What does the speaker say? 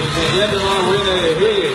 and gentlemen, winner here.